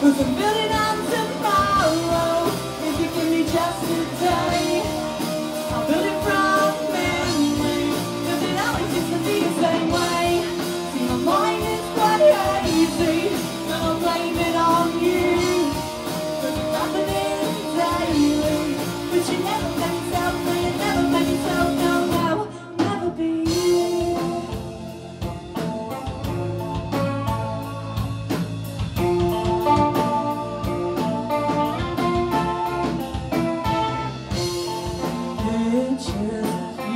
Who's a million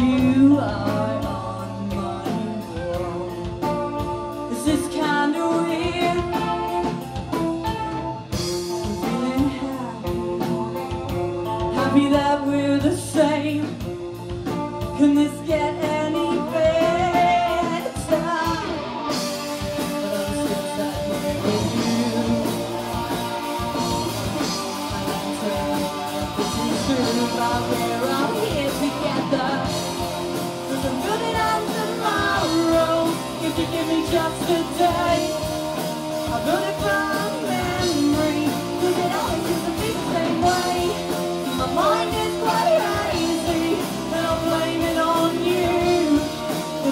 you are on my wall. This is kinda weird. I'm feeling happy, happy that we're the same. Can this get any better? I'm with you. I'm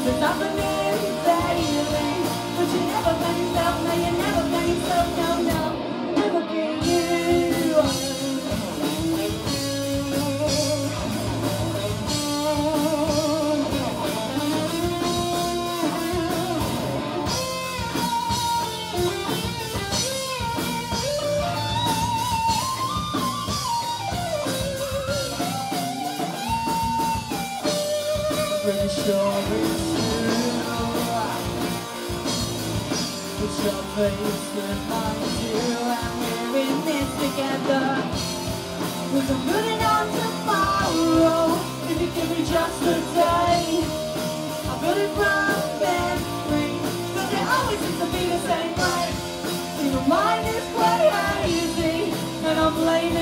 But you never find yourself, no you never find yourself, no, no. Never be you. Pretty sure it's true. Put your face behind you and we're in this together. Cause I'm moving on tomorrow If you give me just a day I'll build it from memory Cause it always seems to be the same way See, your mind is crazy And I'm blaming